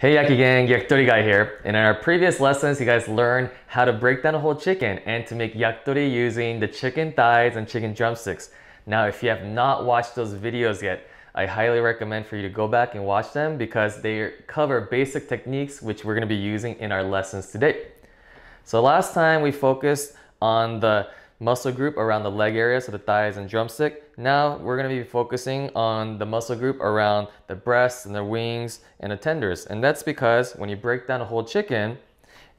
Hey Yaki Gang, Yakitori Guy here. And in our previous lessons, you guys learned how to break down a whole chicken and to make yakitori using the chicken thighs and chicken drumsticks. Now, if you have not watched those videos yet, I highly recommend for you to go back and watch them because they cover basic techniques which we're gonna be using in our lessons today. So last time we focused on the muscle group around the leg area, so the thighs and drumstick. Now we're gonna be focusing on the muscle group around the breasts and the wings and the tenders. And that's because when you break down a whole chicken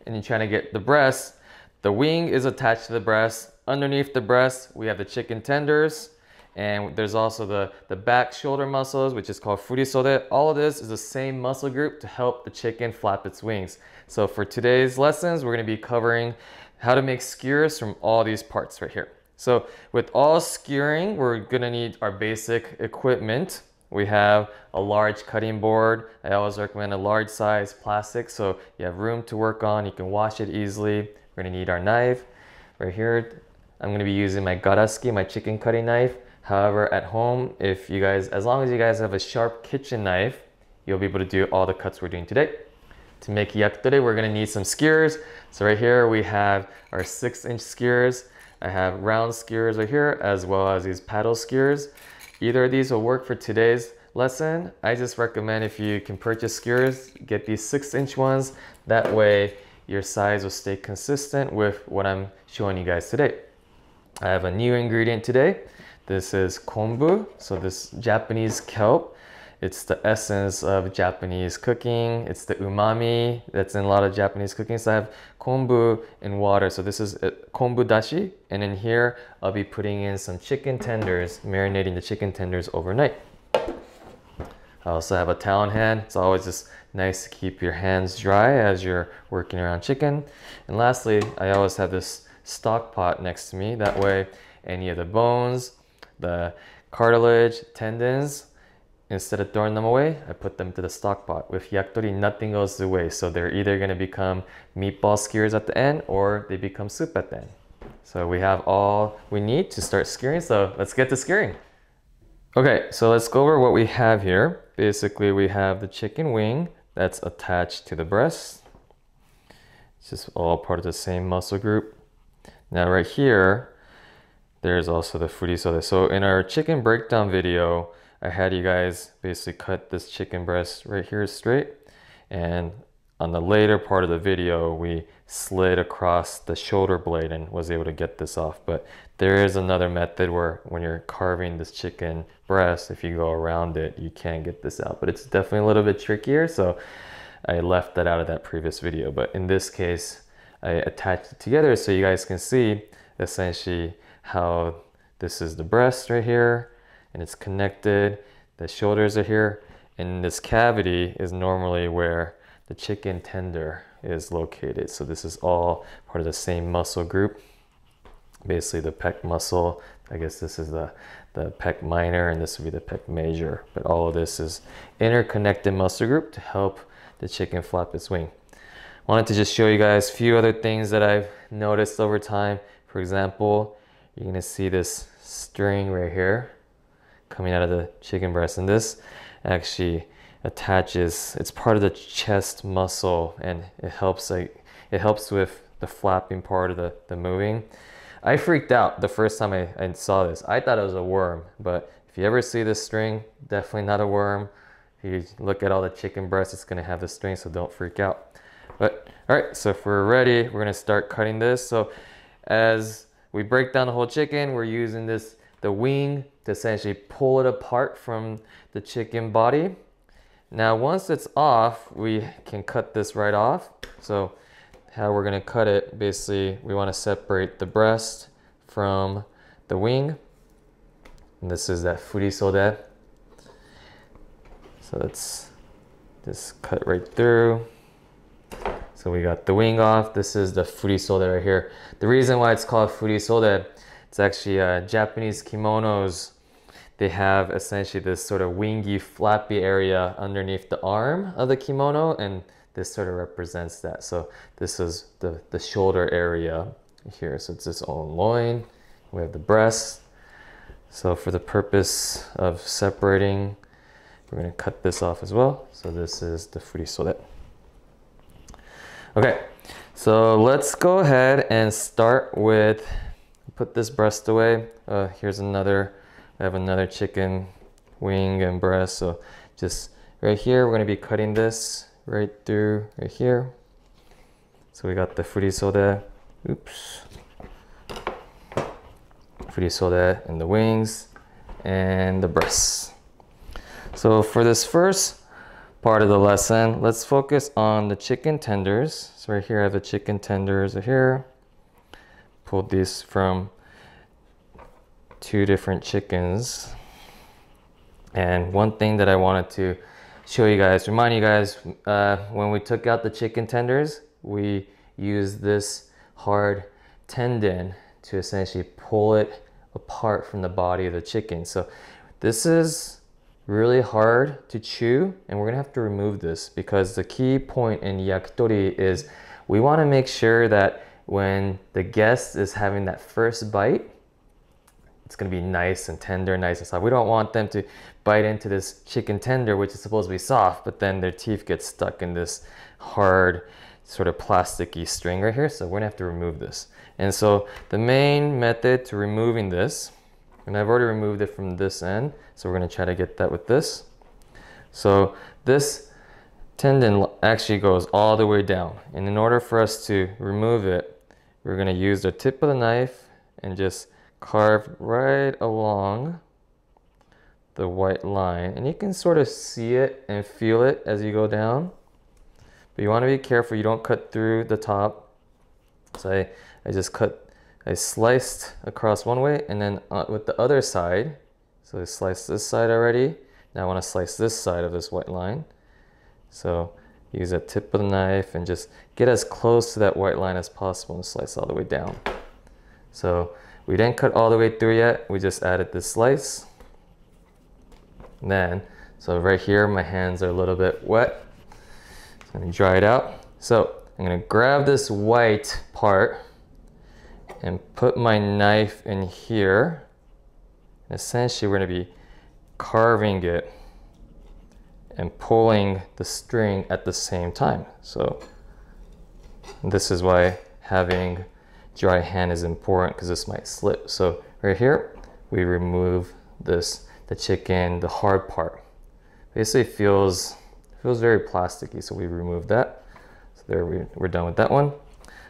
and you're trying to get the breast, the wing is attached to the breast. Underneath the breast, we have the chicken tenders. And there's also the, the back shoulder muscles, which is called furisode. All of this is the same muscle group to help the chicken flap its wings. So for today's lessons, we're gonna be covering how to make skewers from all these parts right here. So with all skewering, we're gonna need our basic equipment. We have a large cutting board. I always recommend a large size plastic so you have room to work on. You can wash it easily. We're gonna need our knife. Right here, I'm gonna be using my garasuki, my chicken cutting knife. However, at home, if you guys, as long as you guys have a sharp kitchen knife, you'll be able to do all the cuts we're doing today. To make yakitori, we're gonna need some skewers. So right here we have our six inch skewers. I have round skewers right here as well as these paddle skewers. Either of these will work for today's lesson. I just recommend if you can purchase skewers, get these six inch ones. That way your size will stay consistent with what I'm showing you guys today. I have a new ingredient today. This is kombu, so this Japanese kelp. It's the essence of Japanese cooking. It's the umami that's in a lot of Japanese cooking. So I have kombu in water. So this is uh, kombu dashi. And in here, I'll be putting in some chicken tenders, marinating the chicken tenders overnight. I also have a towel in hand. It's always just nice to keep your hands dry as you're working around chicken. And lastly, I always have this stock pot next to me. That way, any of the bones, the cartilage, tendons, Instead of throwing them away, I put them to the stock pot. With yakitori, nothing goes waste. So they're either gonna become meatball skewers at the end or they become soup at the end. So we have all we need to start skewering. So let's get to skewering. Okay, so let's go over what we have here. Basically, we have the chicken wing that's attached to the breast. It's just all part of the same muscle group. Now right here, there's also the furisode. So in our chicken breakdown video, I had you guys basically cut this chicken breast right here straight and on the later part of the video we slid across the shoulder blade and was able to get this off. But there is another method where when you're carving this chicken breast if you go around it you can get this out. But it's definitely a little bit trickier so I left that out of that previous video. But in this case I attached it together so you guys can see essentially how this is the breast right here and it's connected. The shoulders are here and this cavity is normally where the chicken tender is located. So this is all part of the same muscle group. Basically the pec muscle, I guess this is the, the pec minor and this would be the pec major. But all of this is interconnected muscle group to help the chicken flap its wing. Wanted to just show you guys a few other things that I've noticed over time. For example, you're gonna see this string right here coming out of the chicken breast. And this actually attaches, it's part of the chest muscle and it helps like, it helps with the flapping part of the, the moving. I freaked out the first time I, I saw this. I thought it was a worm, but if you ever see this string, definitely not a worm. If you look at all the chicken breasts, it's gonna have the string, so don't freak out. But all right, so if we're ready, we're gonna start cutting this. So as we break down the whole chicken, we're using this the wing to essentially pull it apart from the chicken body. Now once it's off, we can cut this right off. So how we're gonna cut it, basically we wanna separate the breast from the wing. And this is that furisode. So let's just cut right through. So we got the wing off. This is the furisode right here. The reason why it's called furisode it's actually uh, Japanese kimonos. They have essentially this sort of wingy, flappy area underneath the arm of the kimono, and this sort of represents that. So this is the, the shoulder area here. So it's its own loin. We have the breast. So for the purpose of separating we're gonna cut this off as well. So this is the furisode. Okay, so let's go ahead and start with, put this breast away. Uh, here's another, I have another chicken wing and breast. So just right here, we're gonna be cutting this right through right here. So we got the furisode, oops. Furisode and the wings and the breasts. So for this first part of the lesson, let's focus on the chicken tenders. So right here I have the chicken tenders right here. Pulled these from two different chickens. And one thing that I wanted to show you guys, remind you guys, uh, when we took out the chicken tenders, we used this hard tendon to essentially pull it apart from the body of the chicken. So this is really hard to chew and we're gonna have to remove this because the key point in yakitori is we wanna make sure that when the guest is having that first bite, it's gonna be nice and tender, nice and soft. We don't want them to bite into this chicken tender, which is supposed to be soft, but then their teeth get stuck in this hard, sort of plasticky string right here. So we're gonna have to remove this. And so the main method to removing this, and I've already removed it from this end, so we're gonna try to get that with this. So this tendon actually goes all the way down. And in order for us to remove it, we're gonna use the tip of the knife and just carve right along the white line. And you can sort of see it and feel it as you go down. But you wanna be careful you don't cut through the top. So I, I just cut, I sliced across one way and then uh, with the other side, so I sliced this side already. Now I wanna slice this side of this white line. So use a tip of the knife and just get as close to that white line as possible and slice all the way down. So we didn't cut all the way through yet. We just added this slice. And then, so right here, my hands are a little bit wet. So let me dry it out. So I'm gonna grab this white part and put my knife in here. Essentially, we're gonna be carving it and pulling the string at the same time. So this is why having dry hand is important because this might slip. So right here, we remove this, the chicken, the hard part. Basically feels, feels very plasticky, so we remove that. So there we, we're done with that one.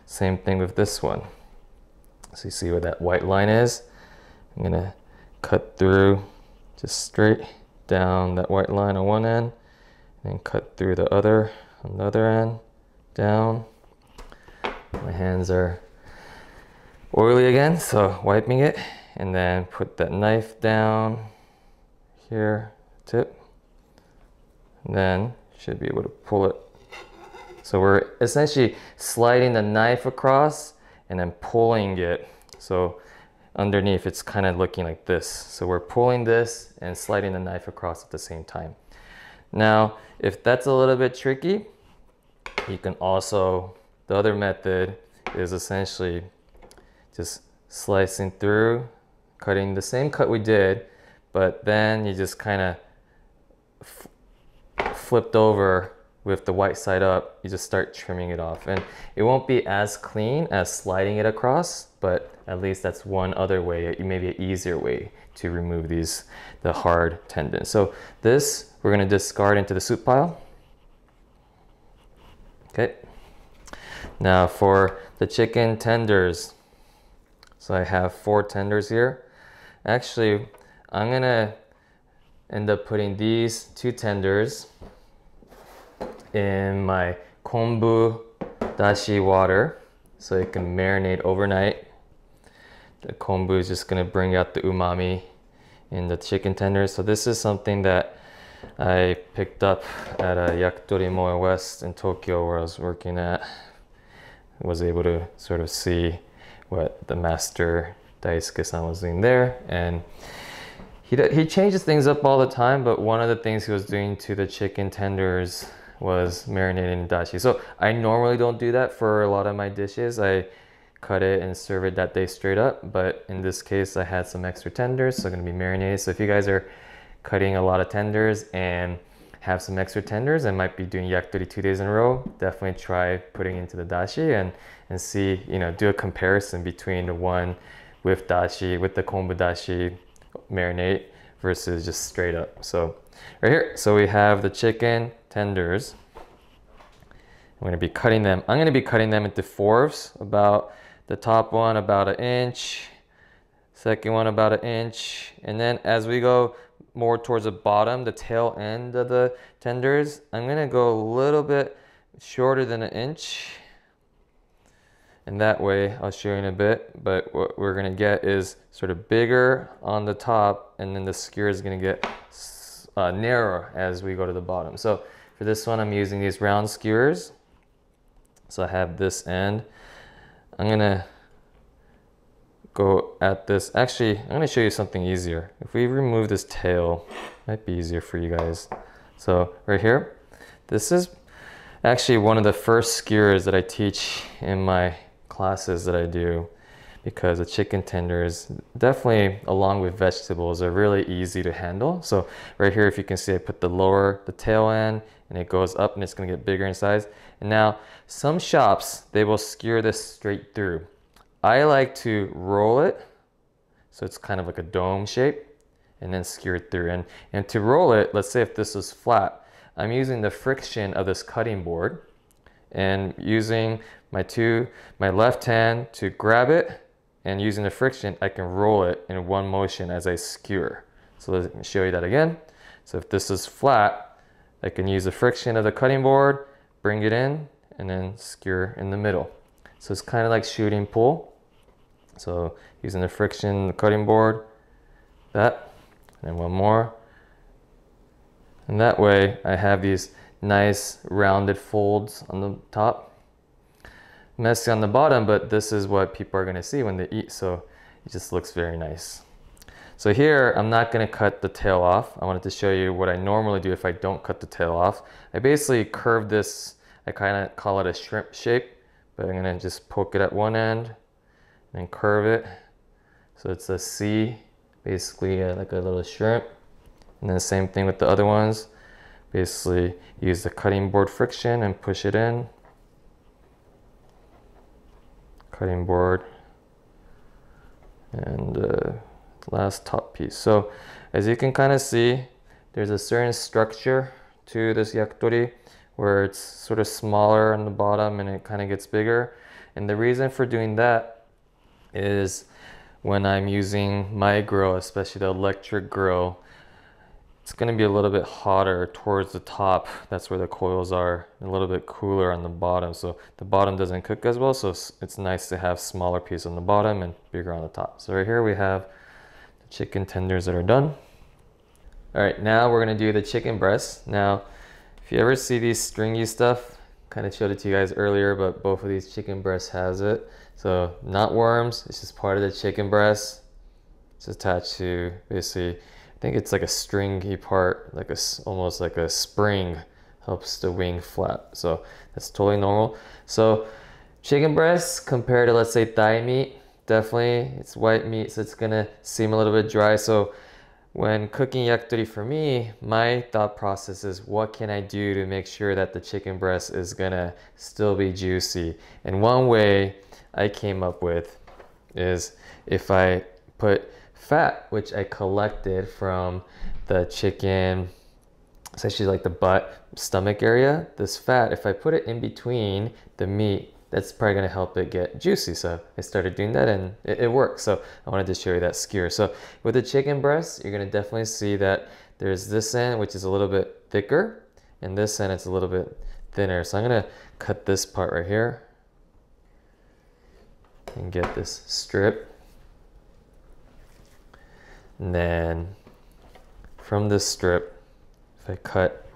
Same thing with this one. So you see where that white line is? I'm gonna cut through just straight down that white line on one end and cut through the other on the other end, down. My hands are oily again, so wiping it and then put that knife down here, tip. And then should be able to pull it. So we're essentially sliding the knife across and then pulling it. So underneath it's kind of looking like this. So we're pulling this and sliding the knife across at the same time. Now, if that's a little bit tricky, you can also, the other method is essentially just slicing through, cutting the same cut we did, but then you just kind of flipped over with the white side up, you just start trimming it off. And it won't be as clean as sliding it across, but at least that's one other way, maybe an easier way to remove these, the hard tendons. So this, we're gonna discard into the soup pile. Okay. Now for the chicken tenders, so I have four tenders here. Actually, I'm gonna end up putting these two tenders in my kombu dashi water so it can marinate overnight. The kombu is just gonna bring out the umami in the chicken tenders. So this is something that I picked up at a Yakitori Moe West in Tokyo where I was working at. I was able to sort of see what the master Daisuke-san was doing there. And he, he changes things up all the time, but one of the things he was doing to the chicken tenders was marinating dashi. So I normally don't do that for a lot of my dishes. I cut it and serve it that day straight up. But in this case, I had some extra tenders, so gonna be marinated. So if you guys are cutting a lot of tenders and have some extra tenders and might be doing yakitori two days in a row, definitely try putting into the dashi and, and see, you know, do a comparison between the one with dashi, with the kombu dashi marinade versus just straight up. So right here, so we have the chicken tenders. I'm gonna be cutting them. I'm gonna be cutting them into fourths, about the top one about an inch, second one about an inch, and then as we go more towards the bottom, the tail end of the tenders, I'm gonna go a little bit shorter than an inch. And that way, I'll show you in a bit, but what we're gonna get is sort of bigger on the top, and then the skewer is gonna get uh, narrower as we go to the bottom. So for this one, I'm using these round skewers. So I have this end. I'm gonna go at this. Actually, I'm gonna show you something easier. If we remove this tail, might be easier for you guys. So right here, this is actually one of the first skewers that I teach in my classes that I do because the chicken tenders definitely along with vegetables are really easy to handle. So right here, if you can see, I put the lower, the tail end and it goes up and it's gonna get bigger in size. And now some shops, they will skewer this straight through. I like to roll it so it's kind of like a dome shape and then skewer it through. And, and to roll it, let's say if this is flat, I'm using the friction of this cutting board and using my two, my left hand to grab it and using the friction, I can roll it in one motion as I skewer. So let me show you that again. So if this is flat, I can use the friction of the cutting board, bring it in, and then skewer in the middle. So it's kind of like shooting pull. So using the friction, the cutting board, that, and one more. And that way I have these nice rounded folds on the top. Messy on the bottom, but this is what people are gonna see when they eat, so it just looks very nice. So here, I'm not gonna cut the tail off. I wanted to show you what I normally do if I don't cut the tail off. I basically curve this, I kinda call it a shrimp shape, but I'm gonna just poke it at one end and curve it. So it's a C, basically uh, like a little shrimp. And then the same thing with the other ones. Basically use the cutting board friction and push it in. Cutting board. And uh, last top piece. So as you can kind of see, there's a certain structure to this yakitori where it's sort of smaller on the bottom and it kind of gets bigger. And the reason for doing that is when I'm using my grill, especially the electric grill, it's going to be a little bit hotter towards the top. That's where the coils are. A little bit cooler on the bottom. So the bottom doesn't cook as well. So it's nice to have smaller piece on the bottom and bigger on the top. So right here we have the chicken tenders that are done. All right, now we're gonna do the chicken breast. Now, if you ever see these stringy stuff, kind of showed it to you guys earlier, but both of these chicken breasts has it. So not worms, it's just part of the chicken breast. It's attached to basically, think it's like a stringy part, like a, almost like a spring helps the wing flat. So that's totally normal. So chicken breasts compared to let's say thigh meat, definitely it's white meat so it's gonna seem a little bit dry so when cooking yakitori for me my thought process is what can i do to make sure that the chicken breast is gonna still be juicy and one way i came up with is if i put fat which i collected from the chicken especially like the butt stomach area this fat if i put it in between the meat that's probably going to help it get juicy. So I started doing that and it, it works. So I wanted to show you that skewer. So with the chicken breast, you're going to definitely see that there's this end, which is a little bit thicker, and this end, it's a little bit thinner. So I'm going to cut this part right here and get this strip. And then from this strip, if I cut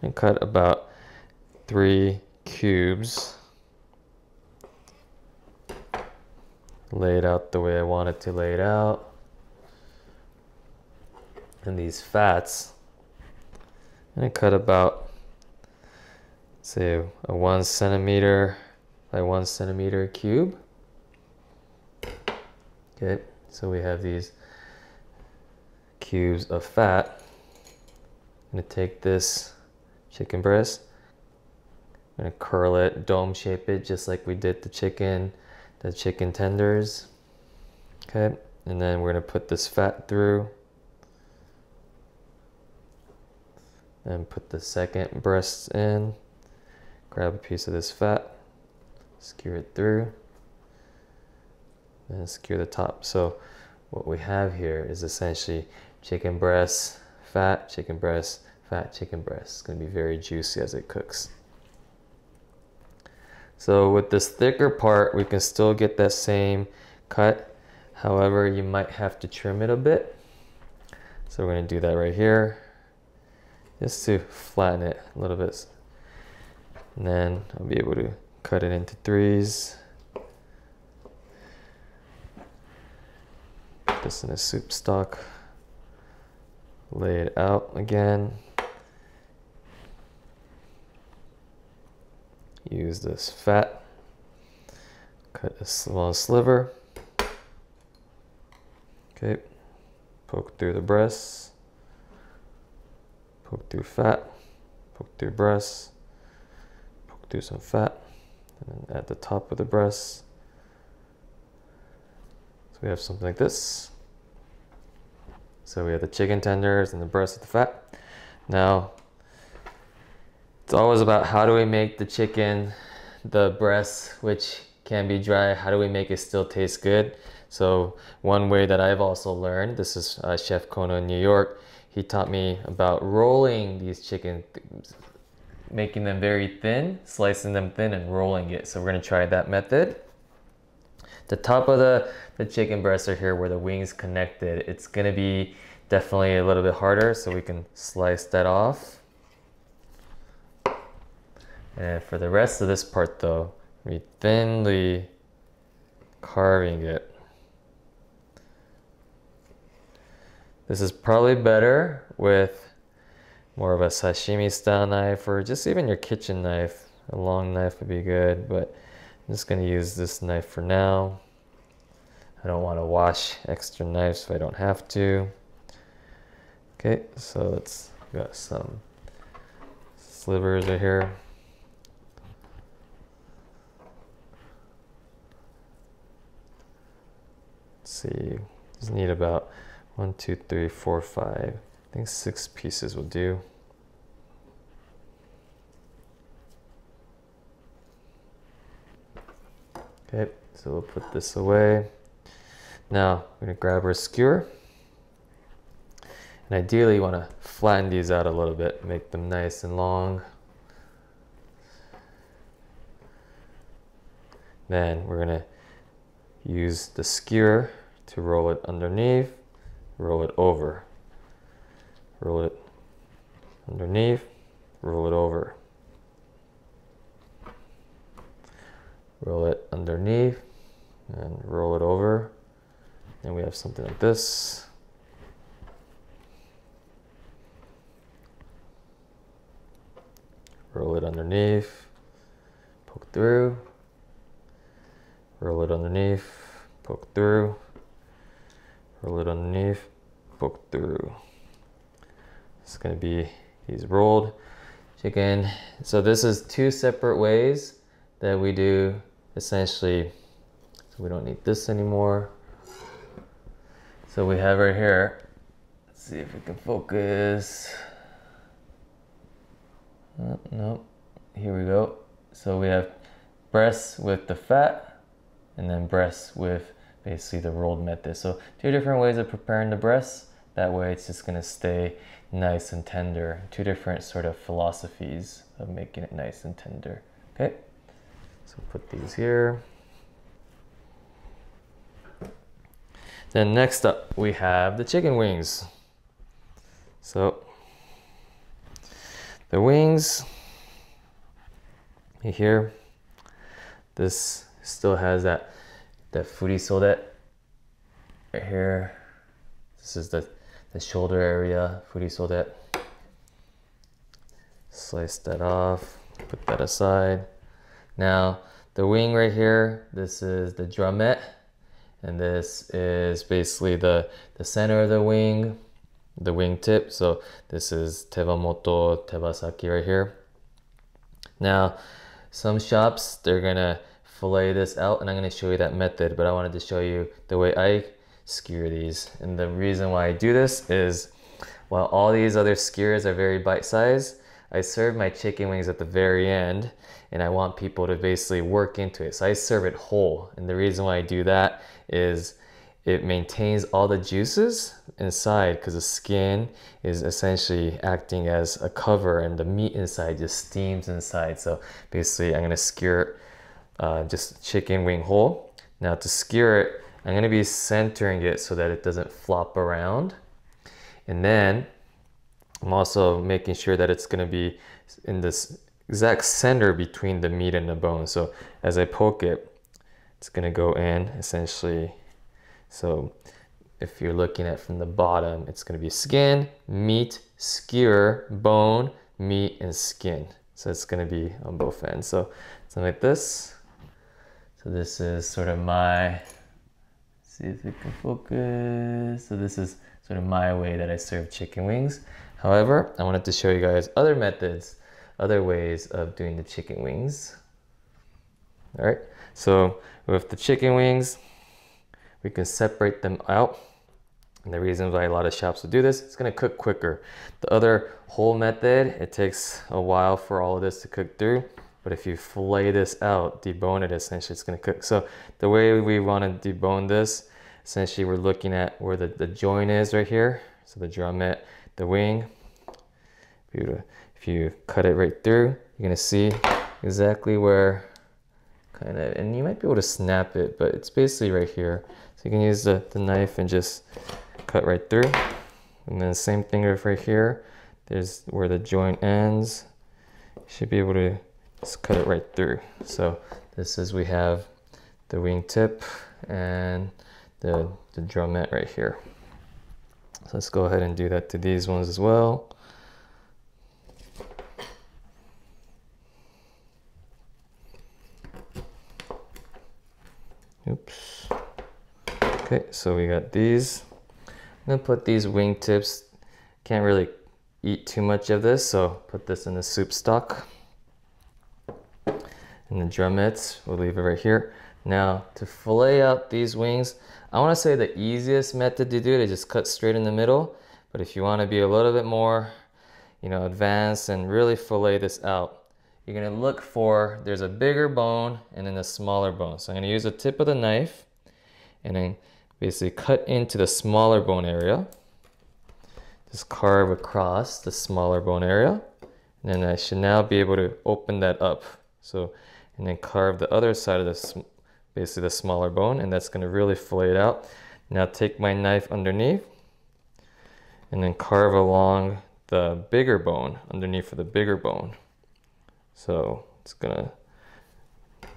and cut about three cubes lay it out the way I want it to lay it out. And these fats, and I'm cut about, say, a one centimeter by one centimeter cube. Okay, so we have these cubes of fat. I'm gonna take this chicken breast, I'm gonna curl it, dome shape it, just like we did the chicken, the chicken tenders. Okay, and then we're gonna put this fat through. And put the second breast in. Grab a piece of this fat, skewer it through, and skewer the top. So what we have here is essentially chicken breast, fat, chicken breast, fat chicken breast. It's gonna be very juicy as it cooks. So with this thicker part, we can still get that same cut. However, you might have to trim it a bit. So we're gonna do that right here, just to flatten it a little bit. And then I'll be able to cut it into threes. This in a soup stock. Lay it out again. Use this fat. Cut a small sliver. Okay. Poke through the breasts. Poke through fat. Poke through breasts poke through some fat and at the top of the breasts. So we have something like this. So we have the chicken tenders and the breast with the fat. Now, it's always about how do we make the chicken, the breast, which can be dry, how do we make it still taste good? So one way that I've also learned, this is uh, Chef Kono in New York, he taught me about rolling these chicken making them very thin, slicing them thin and rolling it. So we're gonna try that method. The top of the, the chicken breast are here where the wings connected. It's gonna be definitely a little bit harder so we can slice that off. And for the rest of this part though, we thinly carving it. This is probably better with more of a sashimi style knife or just even your kitchen knife. A long knife would be good, but I'm just gonna use this knife for now. I don't wanna wash extra knives if I don't have to. Okay, so let's got some slivers right here. Let's see, just need about one, two, three, four, five, I think six pieces will do. Okay, so we'll put this away. Now, we're gonna grab our skewer. And ideally you wanna flatten these out a little bit, make them nice and long. Then we're gonna use the skewer to roll it underneath, roll it over roll it underneath, roll it over. Roll it underneath and roll it over. And we have something like this. Roll it underneath, poke through, roll it underneath, poke through, roll it underneath, poke through. It's gonna be these rolled chicken. So this is two separate ways that we do essentially, so we don't need this anymore. So we have right here, let's see if we can focus. Oh, no, here we go. So we have breasts with the fat and then breasts with basically the rolled method. So two different ways of preparing the breasts. That way it's just gonna stay nice and tender. Two different sort of philosophies of making it nice and tender. Okay, so put these here. Then next up we have the chicken wings. So the wings here, this still has that that furisode right here. This is the the shoulder area, furisode. Slice that off, put that aside. Now, the wing right here, this is the drumette, and this is basically the, the center of the wing. the wingtip. So this is Tebamoto Tebasaki right here. Now, some shops, they're gonna fillet this out and I'm gonna show you that method, but I wanted to show you the way I skewer these. And the reason why I do this is while all these other skewers are very bite-sized, I serve my chicken wings at the very end and I want people to basically work into it. So I serve it whole. And the reason why I do that is it maintains all the juices inside because the skin is essentially acting as a cover and the meat inside just steams inside. So basically I'm gonna skewer uh, just chicken wing whole. Now to skewer it, I'm gonna be centering it so that it doesn't flop around. And then I'm also making sure that it's gonna be in this exact center between the meat and the bone. So as I poke it, it's gonna go in essentially. So if you're looking at from the bottom, it's gonna be skin, meat, skewer, bone, meat, and skin. So it's gonna be on both ends. So something like this. So this is sort of my, see if we can focus. So this is sort of my way that I serve chicken wings. However, I wanted to show you guys other methods, other ways of doing the chicken wings. All right, so with the chicken wings, we can separate them out. And the reason why a lot of shops will do this, it's gonna cook quicker. The other whole method, it takes a while for all of this to cook through. But if you fillet this out, debone it, essentially it's gonna cook. So the way we wanna debone this, essentially we're looking at where the, the joint is right here. So the drumette, the wing. If you, if you cut it right through, you're gonna see exactly where kind of, and you might be able to snap it, but it's basically right here. So you can use the, the knife and just cut right through. And then same thing right here. There's where the joint ends. You should be able to just cut it right through. So this is, we have the wing tip and the, the drumette right here. So let's go ahead and do that to these ones as well. Oops. Okay, so we got these. I'm gonna put these wing tips. Can't really eat too much of this, so put this in the soup stock. And the drumettes, we'll leave it right here. Now, to fillet out these wings, I wanna say the easiest method to do it is just cut straight in the middle. But if you wanna be a little bit more, you know, advanced and really fillet this out, you're gonna look for, there's a bigger bone and then a smaller bone. So I'm gonna use the tip of the knife and then basically cut into the smaller bone area. Just carve across the smaller bone area. And then I should now be able to open that up. So, and then carve the other side of this, basically the smaller bone, and that's gonna really fillet it out. Now take my knife underneath and then carve along the bigger bone underneath for the bigger bone. So it's gonna,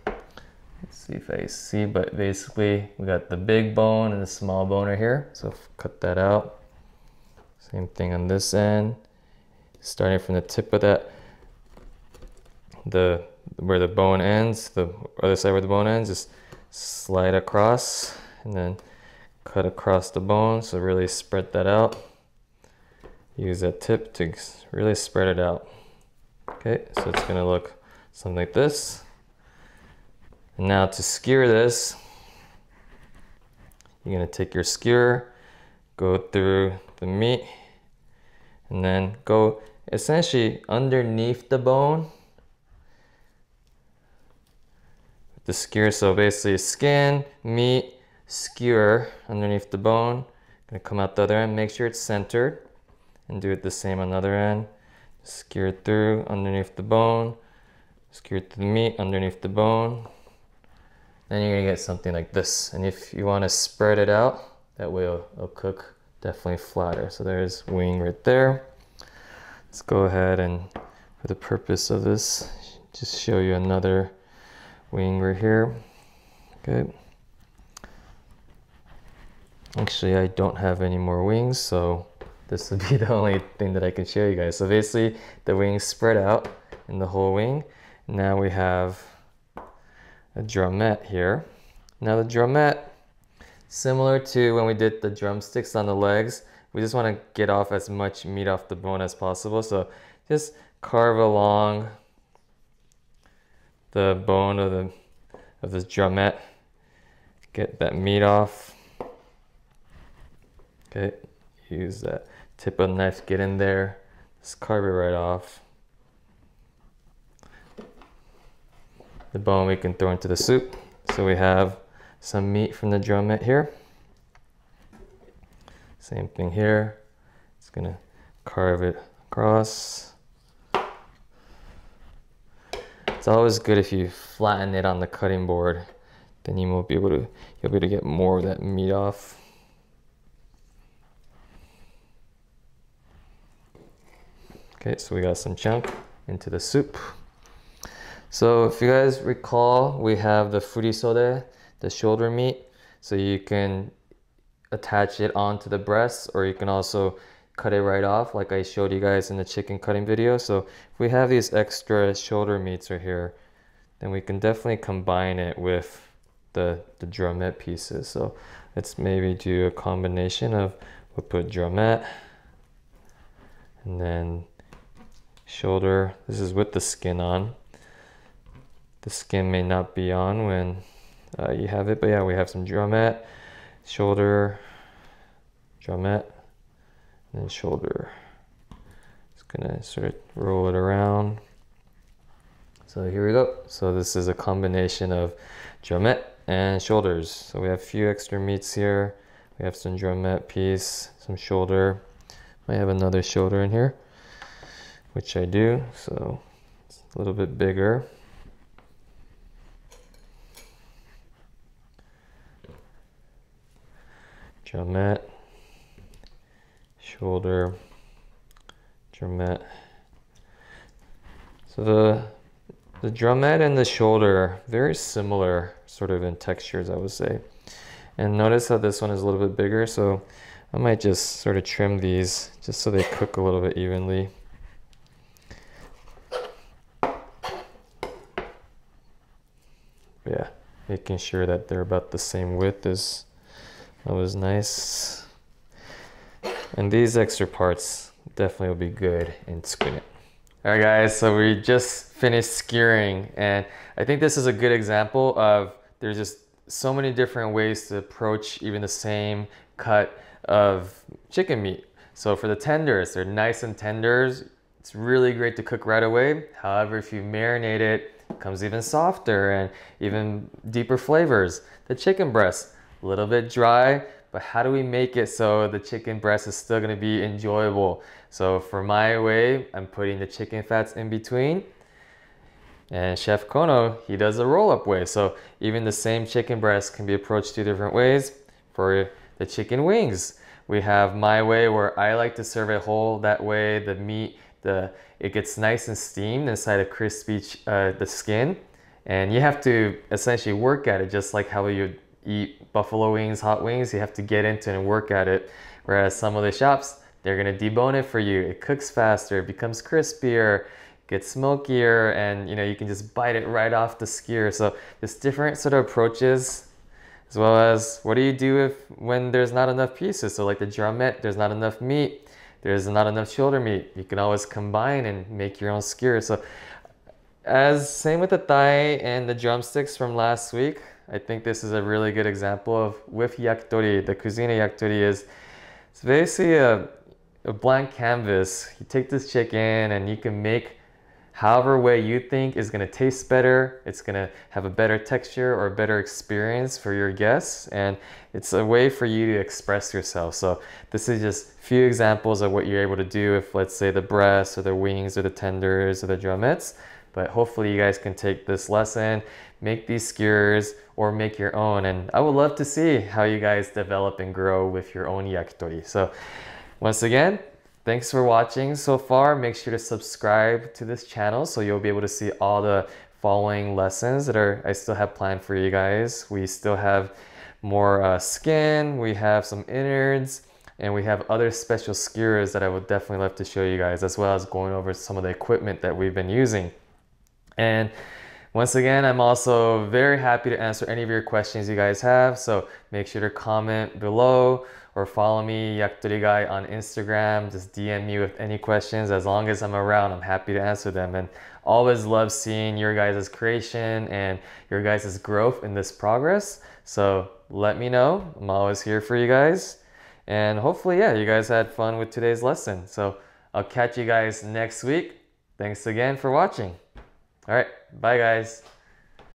let's see if I see, but basically we got the big bone and the small bone right here. So cut that out. Same thing on this end. Starting from the tip of that, the where the bone ends, the other side where the bone ends, just slide across and then cut across the bone. So really spread that out. Use that tip to really spread it out. Okay, so it's gonna look something like this. And now to skewer this, you're gonna take your skewer, go through the meat, and then go essentially underneath the bone. with The skewer, so basically skin, meat, skewer underneath the bone. Gonna come out the other end, make sure it's centered, and do it the same on the other end skewer through underneath the bone, skewer through the meat underneath the bone. Then you're gonna get something like this. And if you wanna spread it out, that way it'll, it'll cook definitely flatter. So there's wing right there. Let's go ahead and for the purpose of this, just show you another wing right here. Okay. Actually, I don't have any more wings, so this would be the only thing that I can show you guys. So basically the wings spread out in the whole wing. Now we have a drumette here. Now the drumette, similar to when we did the drumsticks on the legs, we just want to get off as much meat off the bone as possible. So just carve along the bone of the of this drumette. Get that meat off. Okay, use that tip of the knife, get in there. Just carve it right off. The bone we can throw into the soup. So we have some meat from the drumette here. Same thing here. It's gonna carve it across. It's always good if you flatten it on the cutting board, then you won't be able to you'll be able to get more of that meat off. Okay, so we got some chunk into the soup. So if you guys recall, we have the furisode, the shoulder meat. So you can attach it onto the breast or you can also cut it right off like I showed you guys in the chicken cutting video. So if we have these extra shoulder meats right here, then we can definitely combine it with the, the drumette pieces. So let's maybe do a combination of, we'll put drumette and then shoulder. This is with the skin on. The skin may not be on when uh, you have it, but yeah, we have some drumette, shoulder, drumette, and then shoulder. Just gonna sort of roll it around. So here we go. So this is a combination of drumette and shoulders. So we have a few extra meats here. We have some drumette piece, some shoulder. Might have another shoulder in here which I do, so it's a little bit bigger. Drumette, shoulder, drumette. So the the drumette and the shoulder very similar sort of in textures I would say. And notice how this one is a little bit bigger so I might just sort of trim these just so they cook a little bit evenly. yeah, making sure that they're about the same width is that was nice. And these extra parts definitely will be good in squid. All right guys, so we just finished skewering and I think this is a good example of there's just so many different ways to approach even the same cut of chicken meat. So for the tenders, they're nice and tenders. It's really great to cook right away. However, if you marinate it comes even softer and even deeper flavors. The chicken breast, a little bit dry, but how do we make it so the chicken breast is still gonna be enjoyable? So for my way, I'm putting the chicken fats in between. And Chef Kono, he does a roll-up way. So even the same chicken breast can be approached two different ways. For the chicken wings, we have my way where I like to serve it whole. That way the meat the it gets nice and steamed inside a crispy uh, the skin. And you have to essentially work at it just like how you eat buffalo wings hot wings you have to get into and work at it. Whereas some of the shops they're gonna debone it for you. It cooks faster it becomes crispier gets smokier and you know you can just bite it right off the skewer. So there's different sort of approaches as well as what do you do if when there's not enough pieces? So like the drumette there's not enough meat there's not enough shoulder meat, you can always combine and make your own skewer. So as same with the thigh and the drumsticks from last week, I think this is a really good example of with yakitori. The cuisine yakitori is it's basically a, a blank canvas. You take this chicken and you can make however way you think is gonna taste better, it's gonna have a better texture or a better experience for your guests, and it's a way for you to express yourself. So this is just a few examples of what you're able to do if let's say the breasts or the wings or the tenders or the drumettes, but hopefully you guys can take this lesson, make these skewers or make your own, and I would love to see how you guys develop and grow with your own yakitori. So once again, Thanks for watching so far. Make sure to subscribe to this channel so you'll be able to see all the following lessons that are I still have planned for you guys. We still have more uh, skin, we have some innards, and we have other special skewers that I would definitely love to show you guys as well as going over some of the equipment that we've been using. And Once again, I'm also very happy to answer any of your questions you guys have. So make sure to comment below or follow me, Yakitori Guy, on Instagram. Just DM me with any questions. As long as I'm around, I'm happy to answer them. And always love seeing your guys' creation and your guys' growth in this progress. So let me know. I'm always here for you guys. And hopefully, yeah, you guys had fun with today's lesson. So I'll catch you guys next week. Thanks again for watching. All right, bye guys.